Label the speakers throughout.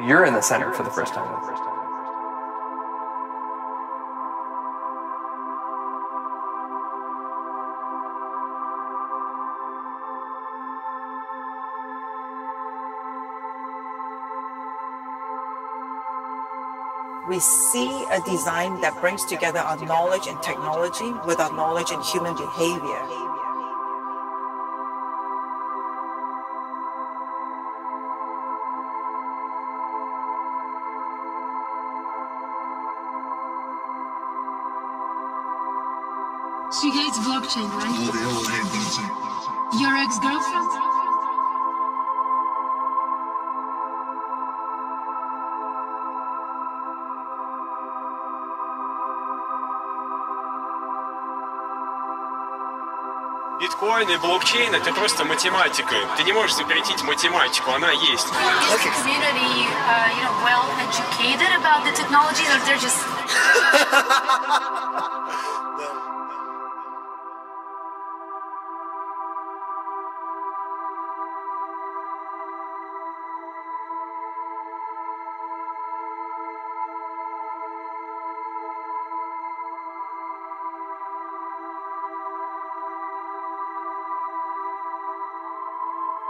Speaker 1: You're in the center for the first time.
Speaker 2: we see a design that brings together our knowledge and technology with our knowledge and human behavior.
Speaker 3: So you guys blockchain, right? Your ex-girlfriend?
Speaker 4: биткоин и блокчейн это просто математика. Ты не можешь запретить математику, она есть.
Speaker 3: Is the community, uh, you know, well educated about the technology, or they're just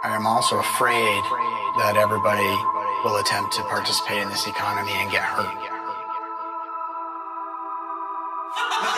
Speaker 5: I am also afraid that everybody will attempt to participate in this economy and get hurt.